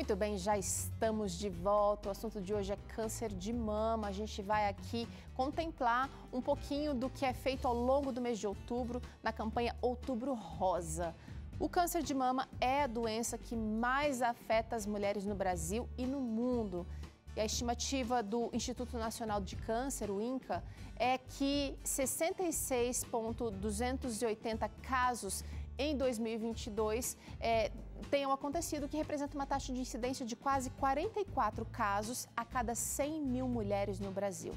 Muito bem, já estamos de volta. O assunto de hoje é câncer de mama. A gente vai aqui contemplar um pouquinho do que é feito ao longo do mês de outubro na campanha Outubro Rosa. O câncer de mama é a doença que mais afeta as mulheres no Brasil e no mundo. E a estimativa do Instituto Nacional de Câncer, o INCA, é que 66,280 casos em 2022 é, tenham acontecido, que representa uma taxa de incidência de quase 44 casos a cada 100 mil mulheres no Brasil.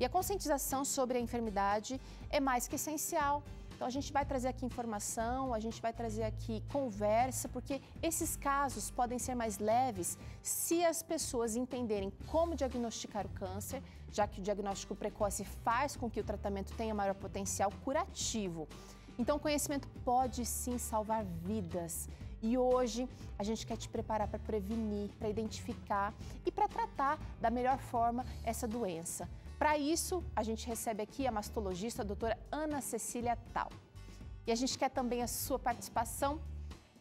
E a conscientização sobre a enfermidade é mais que essencial. Então a gente vai trazer aqui informação, a gente vai trazer aqui conversa, porque esses casos podem ser mais leves se as pessoas entenderem como diagnosticar o câncer, já que o diagnóstico precoce faz com que o tratamento tenha maior potencial curativo. Então, o conhecimento pode sim salvar vidas. E hoje a gente quer te preparar para prevenir, para identificar e para tratar da melhor forma essa doença. Para isso, a gente recebe aqui a mastologista a doutora Ana Cecília Tal. E a gente quer também a sua participação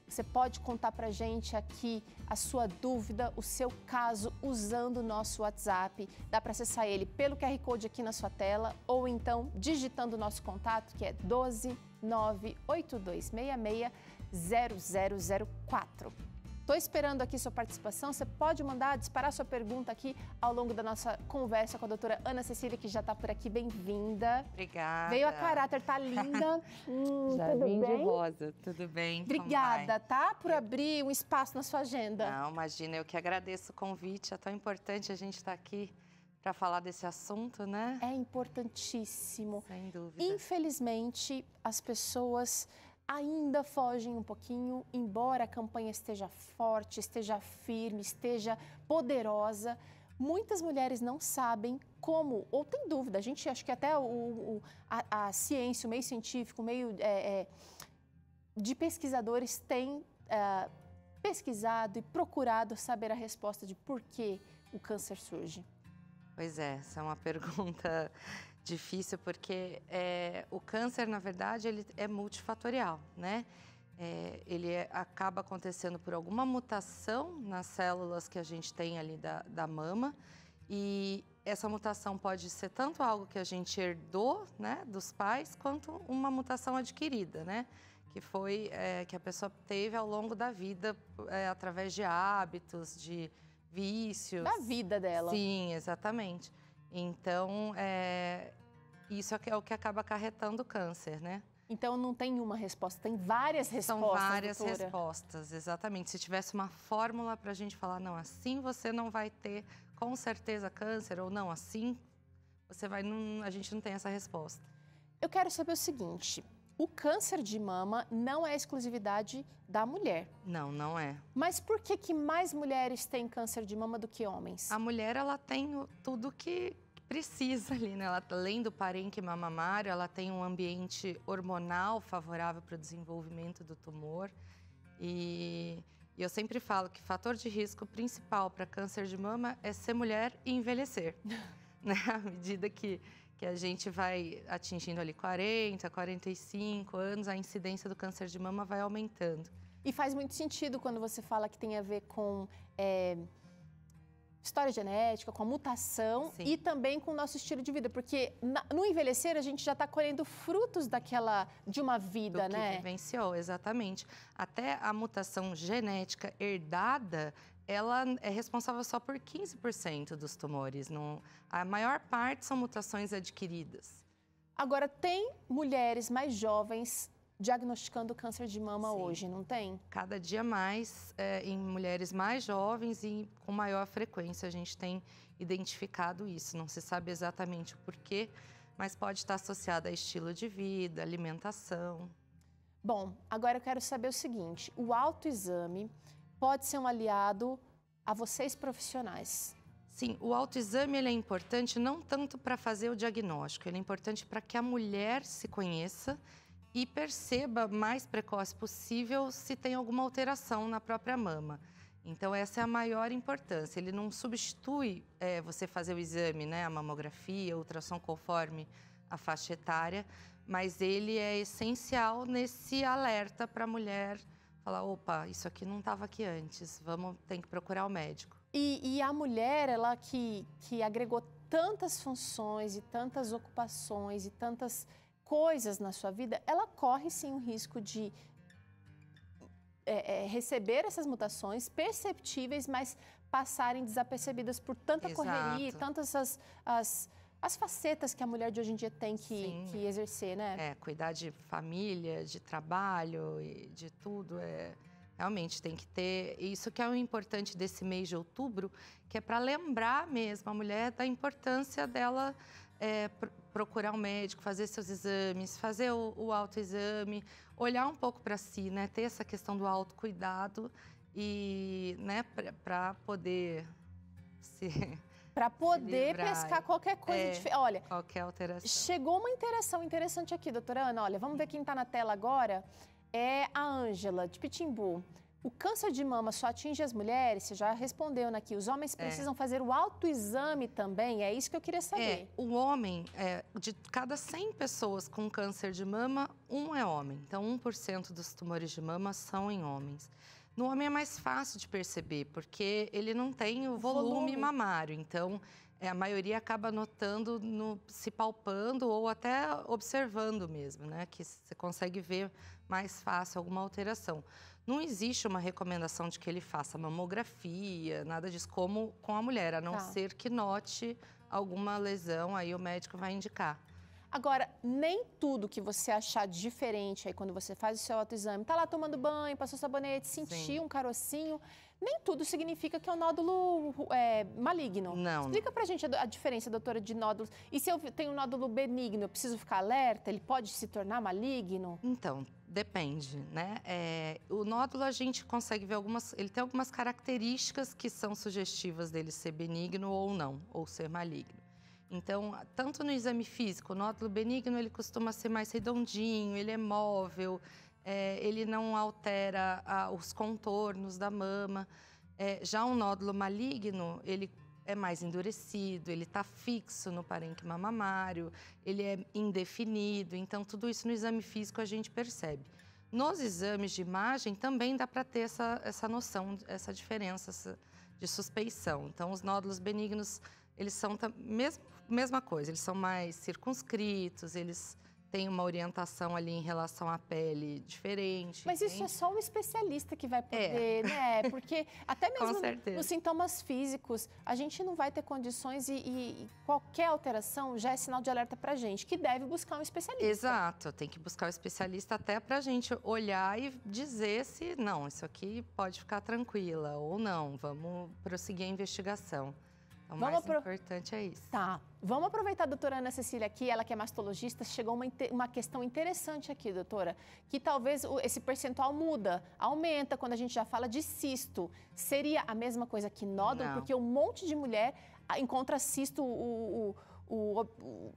você pode contar para a gente aqui a sua dúvida, o seu caso, usando o nosso WhatsApp. Dá para acessar ele pelo QR Code aqui na sua tela ou então digitando o nosso contato, que é 12 98266 0004. Estou esperando aqui sua participação. Você pode mandar, disparar sua pergunta aqui ao longo da nossa conversa com a doutora Ana Cecília, que já está por aqui. Bem-vinda. Obrigada. Veio a caráter, tá linda. hum, já vim bem? de rosa. Tudo bem? Obrigada, tá? Por abrir um espaço na sua agenda. Não, imagina, eu que agradeço o convite. É tão importante a gente estar tá aqui para falar desse assunto, né? É importantíssimo. Sem dúvida. Infelizmente, as pessoas ainda fogem um pouquinho, embora a campanha esteja forte, esteja firme, esteja poderosa. Muitas mulheres não sabem como, ou tem dúvida. A gente acha que até o, o a, a, ciência, o meio científico, o meio é, é, de pesquisadores tem é, pesquisado e procurado saber a resposta de por que o câncer surge. Pois é, essa é uma pergunta difícil porque é, o câncer, na verdade, ele é multifatorial, né? É, ele é, acaba acontecendo por alguma mutação nas células que a gente tem ali da, da mama e essa mutação pode ser tanto algo que a gente herdou, né, dos pais, quanto uma mutação adquirida, né? Que foi é, que a pessoa teve ao longo da vida é, através de hábitos, de vícios. Da vida dela. Sim, exatamente. Então, é, isso é, é o que acaba acarretando o câncer, né? Então não tem uma resposta, tem várias respostas. São várias doutora. respostas, exatamente. Se tivesse uma fórmula para a gente falar, não, assim você não vai ter com certeza câncer, ou não, assim você vai. Não, a gente não tem essa resposta. Eu quero saber o seguinte: o câncer de mama não é exclusividade da mulher. Não, não é. Mas por que, que mais mulheres têm câncer de mama do que homens? A mulher, ela tem tudo que, precisa ali, né? Ela, além do parênquima mamário, ela tem um ambiente hormonal favorável para o desenvolvimento do tumor. E, e eu sempre falo que fator de risco principal para câncer de mama é ser mulher e envelhecer. né? À medida que, que a gente vai atingindo ali 40, 45 anos, a incidência do câncer de mama vai aumentando. E faz muito sentido quando você fala que tem a ver com. É história genética, com a mutação Sim. e também com o nosso estilo de vida, porque na, no envelhecer a gente já está colhendo frutos daquela de uma vida, Do né? Que vivenciou, exatamente. Até a mutação genética herdada ela é responsável só por 15% dos tumores. No, a maior parte são mutações adquiridas. Agora, tem mulheres mais jovens diagnosticando câncer de mama Sim. hoje, não tem? Cada dia mais é, em mulheres mais jovens e com maior frequência a gente tem identificado isso. Não se sabe exatamente o porquê, mas pode estar associado a estilo de vida, alimentação. Bom, agora eu quero saber o seguinte: o autoexame pode ser um aliado a vocês profissionais? Sim, o autoexame ele é importante não tanto para fazer o diagnóstico, ele é importante para que a mulher se conheça e perceba mais precoce possível se tem alguma alteração na própria mama. Então, essa é a maior importância. Ele não substitui é, você fazer o exame, né, a mamografia, a ultrassom conforme a faixa etária, mas ele é essencial nesse alerta para a mulher falar, opa, isso aqui não estava aqui antes, vamos, tem que procurar o médico. E, e, a mulher, ela que, que agregou tantas funções e tantas ocupações e tantas coisas na sua vida, ela corre sim o risco de é, é, receber essas mutações perceptíveis, mas passarem desapercebidas por tanta Exato. correria e tantas as, as, as, facetas que a mulher de hoje em dia tem que, que, exercer, né? É, cuidar de família, de trabalho, e de tudo. É, realmente tem que ter. Isso que é o importante desse mês de outubro, que é para lembrar mesmo a mulher da importância dela é, procurar um médico, fazer seus exames, fazer o, o autoexame, olhar um pouco para si, né? Ter essa questão do autocuidado e, né, para poder se para poder pescar qualquer coisa é, diferente. Olha, qualquer alteração. Chegou uma interação interessante aqui, doutora Ana. Olha, vamos ver quem está na tela agora. É a Ângela, de Pitimbu. O câncer de mama só atinge as mulheres? Você já respondeu aqui. Os homens é. precisam é. fazer o autoexame também? É isso que eu queria saber. É, o homem, é, de cada 100 pessoas com câncer de mama, um é homem. Então, 1% dos tumores de mama são em homens. No homem é mais fácil de perceber, porque ele não tem o volume, volume. mamário. Então, é, a maioria acaba notando, no, se palpando ou até observando mesmo, né? Que você consegue ver mais fácil alguma alteração. Não existe uma recomendação de que ele faça mamografia, nada disso, como com a mulher, a não tá. ser que note alguma lesão, aí o médico vai indicar. Agora, nem tudo que você achar diferente aí quando você faz o seu autoexame, tá lá tomando banho, passou sabonete, sentiu um carocinho, nem tudo significa que é um nódulo é, maligno. Não. Explica pra gente a, a, diferença, doutora, de nódulos. E se eu tenho um nódulo benigno, eu preciso ficar alerta? Ele pode se tornar maligno? Então, depende, né? É, o nódulo a gente consegue ver algumas. Ele tem algumas características que são sugestivas dele ser benigno ou não, ou ser maligno. Então, tanto no exame físico, o nódulo benigno ele costuma ser mais redondinho, ele é móvel, é, ele não altera a, os contornos da mama. É, já um nódulo maligno, ele é mais endurecido, ele está fixo no parênquima mamário, ele é indefinido. Então, tudo isso no exame físico a gente percebe. Nos exames de imagem também dá para ter essa, essa noção, essa diferença essa, de suspeição. Então, os nódulos benignos, eles são mesmo, mesma coisa, eles são mais circunscritos, eles tem uma orientação ali em relação à pele diferente. Mas isso é só um especialista que vai poder, é. né? Porque até mesmo nos sintomas físicos, a gente não vai ter condições e, e qualquer alteração já é sinal de alerta para gente, que deve buscar um especialista. Exato, tem que buscar o um especialista até para a gente olhar e dizer se, não, isso aqui pode ficar tranquila ou não, vamos prosseguir a investigação. O Vamos mais pro... importante é isso. Tá. Vamos aproveitar a doutora Ana Cecília aqui, ela que é mastologista, chegou uma, uma questão interessante aqui, doutora, que talvez esse percentual muda, aumenta quando a gente já fala de cisto. Seria a mesma coisa que nódulo? Não. Porque um monte de mulher encontra cisto, o, o, o, o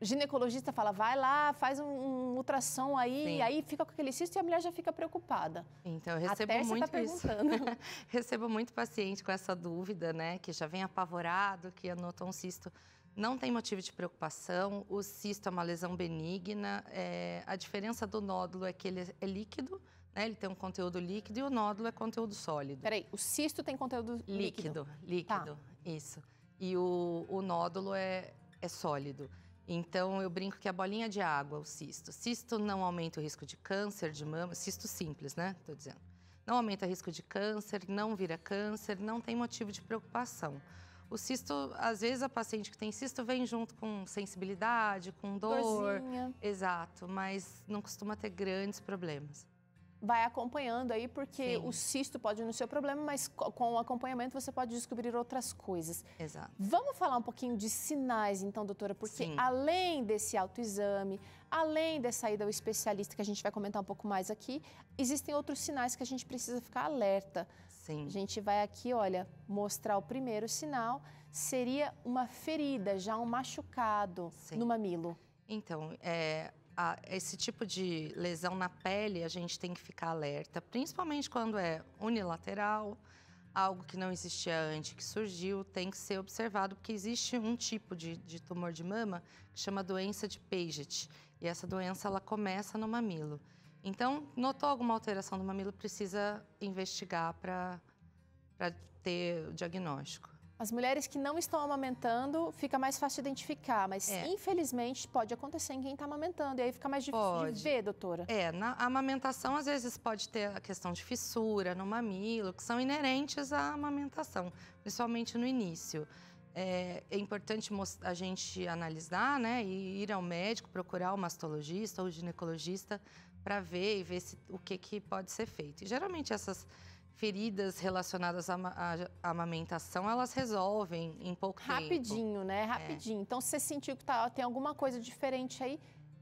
ginecologista fala, vai lá, faz um, um ultrassom aí, Sim. aí fica com aquele cisto e a mulher já fica preocupada. Então, eu recebo Até muito tá isso. recebo muito paciente com essa dúvida, né, que já vem apavorado, que anotou um cisto. Não tem motivo de preocupação, o cisto é uma lesão benigna, é, a diferença do nódulo é que ele é líquido, né, ele tem um conteúdo líquido e o nódulo é conteúdo sólido. Peraí, o cisto tem conteúdo líquido? Líquido, líquido, tá. isso. E o, o nódulo é, é sólido. Então, eu brinco que a bolinha de água, o cisto. Cisto não aumenta o risco de câncer de mama, cisto simples, né? Estou dizendo. Não aumenta o risco de câncer, não vira câncer, não tem motivo de preocupação. O cisto, às vezes a paciente que tem cisto vem junto com sensibilidade, com dor. Dorzinha. Exato, mas não costuma ter grandes problemas vai acompanhando aí, porque Sim. o cisto pode não ser o problema, mas com o acompanhamento você pode descobrir outras coisas. Exato. Vamos falar um pouquinho de sinais, então, doutora, porque Sim. além desse autoexame, além dessa ida ao especialista, que a gente vai comentar um pouco mais aqui, existem outros sinais que a gente precisa ficar alerta. Sim. A gente vai aqui, olha, mostrar o primeiro sinal, seria uma ferida, já um machucado Sim. no mamilo. Então, é, a, esse tipo de lesão na pele, a gente tem que ficar alerta, principalmente quando é unilateral, algo que não existia antes, que surgiu, tem que ser observado, porque existe um tipo de, de tumor de mama que chama doença de Paget. E essa doença ela começa no mamilo. Então, notou alguma alteração do mamilo, precisa investigar para ter o diagnóstico. As mulheres que não estão amamentando, fica mais fácil identificar, mas é. infelizmente pode acontecer em quem está amamentando, e aí fica mais difícil pode. de ver, doutora. É, na amamentação às vezes pode ter a questão de fissura no mamilo, que são inerentes à amamentação, principalmente no início. É, é importante a gente analisar, né, e ir ao médico, procurar o mastologista ou o ginecologista para ver e ver se, o que, que pode ser feito. E, geralmente essas feridas relacionadas à, amamentação, elas resolvem em pouco Rapidinho, tempo. Rapidinho, né? É. Rapidinho. É. Então, se você sentiu que tá, tem alguma coisa diferente aí,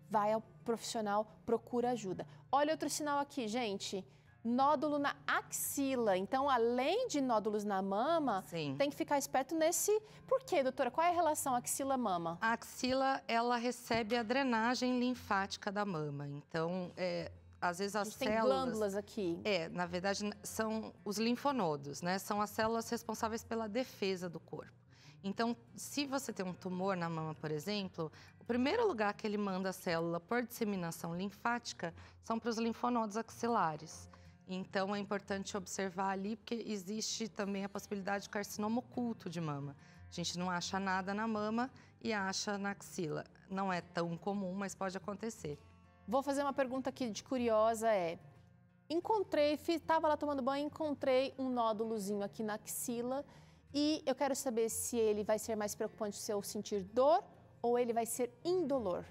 vai ao profissional, procura ajuda. Olha outro sinal aqui, gente. Nódulo na axila. Então, além de nódulos na mama, Sim. tem que ficar esperto nesse. Por quê, doutora? Qual é a relação axila-mama? A axila, ela recebe a drenagem linfática da mama. Então, é, às vezes as tem células... glândulas aqui. É, na verdade, são os linfonodos, né? São as células responsáveis pela defesa do corpo. Então, se você tem um tumor na mama, por exemplo, o primeiro lugar que ele manda a célula por disseminação linfática são para os linfonodos axilares. Então, é importante observar ali, porque existe também a possibilidade de carcinoma oculto de mama. A gente não acha nada na mama e acha na axila. Não é tão comum, mas pode acontecer. Vou fazer uma pergunta aqui de curiosa, é... Encontrei, estava lá tomando banho, encontrei um nódulozinho aqui na axila e eu quero saber se ele vai ser mais preocupante se eu sentir dor ou ele vai ser indolor.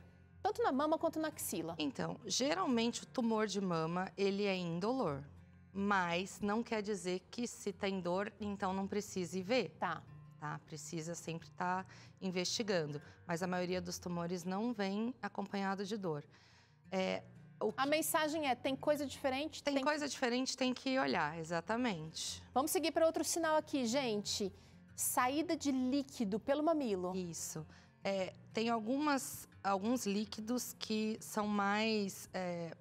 Tanto na mama quanto na axila. Então, geralmente o tumor de mama, ele é indolor. Mas não quer dizer que se tem dor, então não precise ver. Tá. Tá, precisa sempre estar tá investigando. Mas a maioria dos tumores não vem acompanhado de dor. É, que... A mensagem é: tem coisa diferente? Tem, tem, coisa diferente, tem que olhar, exatamente. Vamos seguir para outro sinal aqui, gente. Saída de líquido pelo mamilo. Isso. É, tem algumas, alguns líquidos que são mais. É,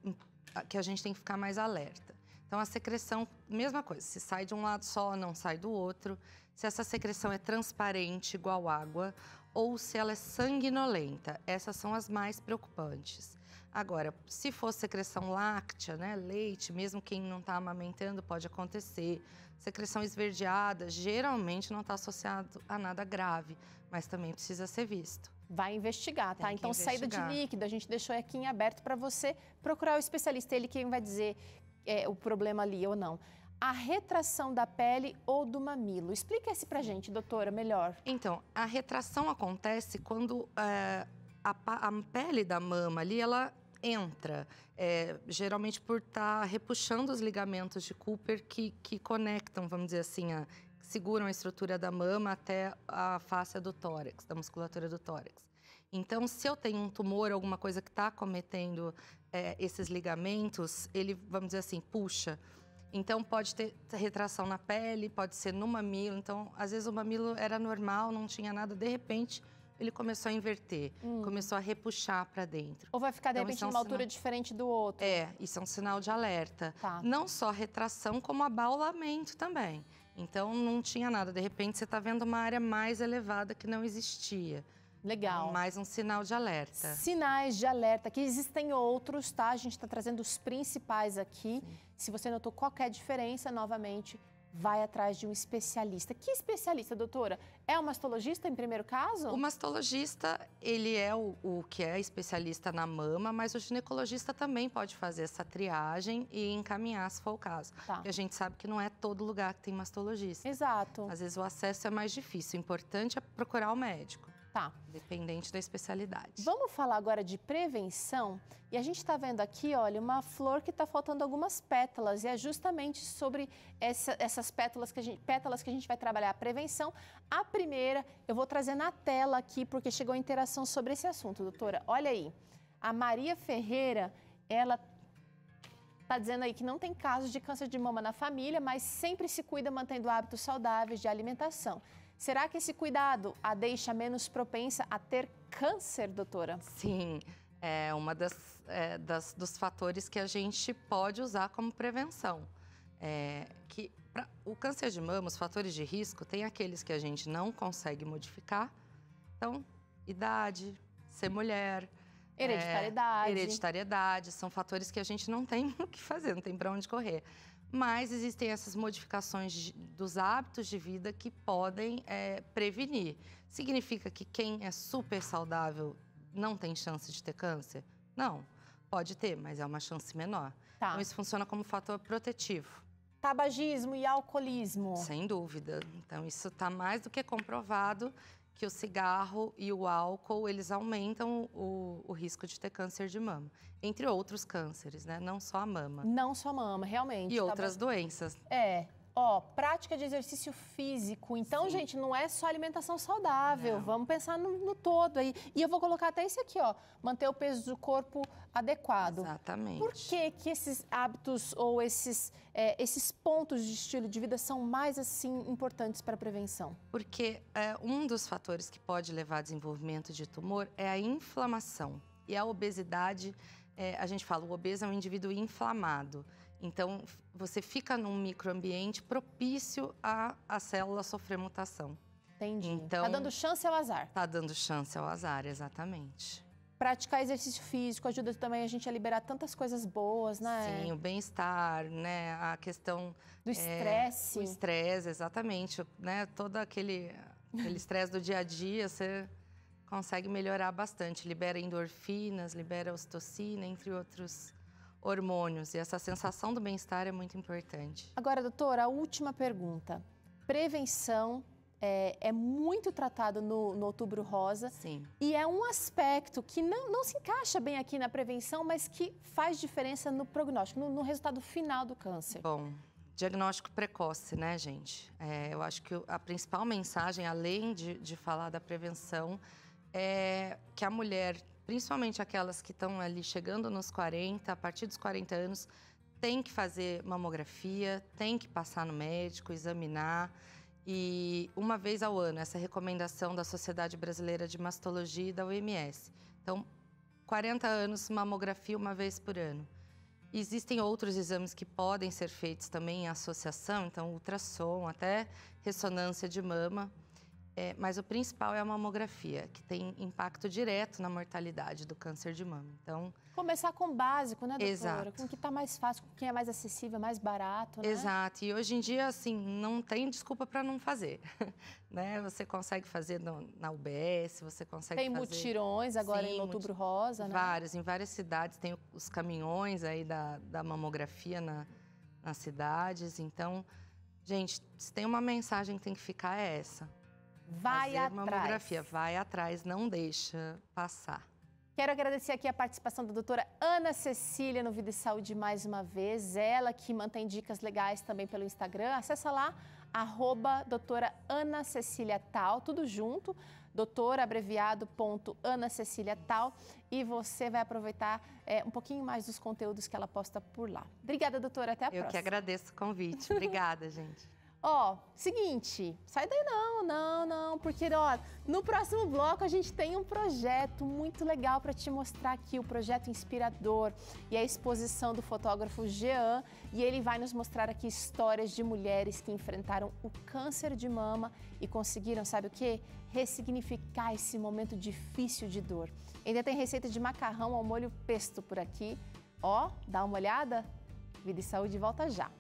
que a gente tem que ficar mais alerta. Então, a secreção, mesma coisa. Se sai de um lado só, não sai do outro. Se essa secreção é transparente, igual água, ou se ela é sanguinolenta. Essas são as mais preocupantes. Agora, se for secreção láctea, né, leite, mesmo quem não está amamentando pode acontecer. Secreção esverdeada, geralmente não está associado a nada grave, mas também precisa ser visto. Vai investigar, tá? Então, investigar. saída de líquido, a gente deixou aqui em aberto para você procurar o especialista, ele quem vai dizer é, o problema ali ou não a retração da pele ou do mamilo. Explica esse pra gente, doutora, melhor. Então, a retração acontece quando é, a, a, pele da mama ali, ela entra, é, geralmente por estar tá repuxando os ligamentos de Cooper que, que conectam, vamos dizer assim, a, seguram a estrutura da mama até a face do tórax, da musculatura do tórax. Então, se eu tenho um tumor, alguma coisa que está cometendo é, esses ligamentos, ele, vamos dizer assim, puxa. Então, pode ter retração na pele, pode ser no mamilo. Então, às vezes o mamilo era normal, não tinha nada, de repente ele começou a inverter, hum. começou a repuxar para dentro. Ou vai ficar, de então, repente, é um numa sinal... altura diferente do outro. É, isso é um sinal de alerta. Tá. Não só retração, como abaulamento também. Então, não tinha nada. De repente, você está vendo uma área mais elevada que não existia. Legal. Então, mais um sinal de alerta. Sinais de alerta, que existem outros, tá? A gente está trazendo os principais aqui. Sim. Se você notou qualquer diferença, novamente, vai atrás de um especialista. Que especialista, doutora? É o mastologista em primeiro caso? O mastologista, ele é o, o, que é especialista na mama, mas o ginecologista também pode fazer essa triagem e encaminhar se for o caso. Tá. E a gente sabe que não é todo lugar que tem mastologista. Exato. Às vezes o acesso é mais difícil. O importante é procurar o médico. Tá. Dependente da especialidade. Vamos falar agora de prevenção. E a gente está vendo aqui, olha, uma flor que está faltando algumas pétalas. E é justamente sobre essa, essas pétalas que, a gente, pétalas que a gente vai trabalhar a prevenção. A primeira, eu vou trazer na tela aqui, porque chegou a interação sobre esse assunto, doutora. Olha aí. A Maria Ferreira, ela está dizendo aí que não tem casos de câncer de mama na família, mas sempre se cuida mantendo hábitos saudáveis de alimentação. Será que esse cuidado a deixa menos propensa a ter câncer, doutora? Sim, é uma das, é, das dos fatores que a gente pode usar como prevenção. É, que pra, o câncer de mama, os fatores de risco, tem aqueles que a gente não consegue modificar. Então, idade, ser mulher, Hereditariedade. É, hereditariedade, são fatores que a gente não tem o que fazer, não tem para onde correr. Mas existem essas modificações de, dos hábitos de vida que podem é, prevenir. Significa que quem é super saudável não tem chance de ter câncer? Não, pode ter, mas é uma chance menor. Tá. Então, isso funciona como fator protetivo. Tabagismo e alcoolismo? Sem dúvida. Então, isso está mais do que comprovado que o cigarro e o álcool, eles aumentam o, o, risco de ter câncer de mama. Entre outros cânceres, né? Não só a mama. Não só a mama, realmente. E tá outras doenças. É. Ó, prática de exercício físico. Então, Sim. gente, não é só alimentação saudável. Não. Vamos pensar no, no, todo aí. E eu vou colocar até esse aqui, ó. Manter o peso do corpo adequado. Exatamente. Por que, que esses hábitos ou esses, é, esses pontos de estilo de vida são mais, assim, importantes para a prevenção? Porque é, um dos fatores que pode levar a desenvolvimento de tumor é a inflamação. E a obesidade, é, a gente fala, o obeso é um indivíduo inflamado. Então, você fica num microambiente propício a a célula sofrer mutação. Entendi. Então, tá dando chance ao azar. Tá dando chance ao azar, exatamente. Praticar exercício físico ajuda também a gente a liberar tantas coisas boas, né? Sim, o bem-estar, né? A questão do estresse. É, o estresse, exatamente, né? Todo aquele aquele estresse do dia a dia, você consegue melhorar bastante, libera endorfinas, libera ocitocina, entre outros hormônios. E essa sensação do bem-estar é muito importante. Agora, doutora, a última pergunta. Prevenção é, é, muito tratado no, no, Outubro Rosa. Sim. E é um aspecto que não, não, se encaixa bem aqui na prevenção, mas que faz diferença no prognóstico, no, no resultado final do câncer. Bom, diagnóstico precoce, né, gente? É, eu acho que a principal mensagem, além de, de falar da prevenção, é que a mulher principalmente aquelas que estão ali chegando nos 40, a partir dos 40 anos, tem que fazer mamografia, tem que passar no médico, examinar. E uma vez ao ano, essa recomendação da Sociedade Brasileira de Mastologia e da OMS. Então, 40 anos, mamografia uma vez por ano. Existem outros exames que podem ser feitos também em associação, então ultrassom, até ressonância de mama. É, mas o principal é a mamografia, que tem impacto direto na mortalidade do câncer de mama. Então, começar com o básico, né, doutora? Exato. Com o que está mais fácil, com o que é mais acessível, mais barato, né? Exato. E hoje em dia, assim, não tem desculpa para não fazer, né? Você consegue fazer no, na UBS, você consegue tem fazer... Tem mutirões agora Sim, em Outubro Rosa, né? Vários, em várias cidades tem os caminhões aí da, da mamografia na, nas cidades. Então, gente, se tem uma mensagem que tem que ficar é essa Vai atrás. mamografia, vai atrás, não deixa passar. Quero agradecer aqui a participação da doutora Ana Cecília no Vida e Saúde mais uma vez. Ela que mantém dicas legais também pelo Instagram. Acessa lá, arroba doutora Ana Cecília Tal, tudo junto, doutora abreviado ponto Ana Cecília Tal, e você vai aproveitar é, um pouquinho mais dos conteúdos que ela posta por lá. Obrigada, doutora. Até a Eu próxima. Eu que agradeço o convite. Obrigada, gente. Ó, seguinte, sai daí não, não, não, porque ó, no próximo bloco a gente tem um projeto muito legal para te mostrar aqui, o projeto inspirador e a exposição do fotógrafo Jean, e ele vai nos mostrar aqui histórias de mulheres que enfrentaram o câncer de mama e conseguiram, sabe o quê? Ressignificar esse momento difícil de dor. Ainda tem receita de macarrão ao molho pesto por aqui. Ó, dá uma olhada? Vida e Saúde volta já.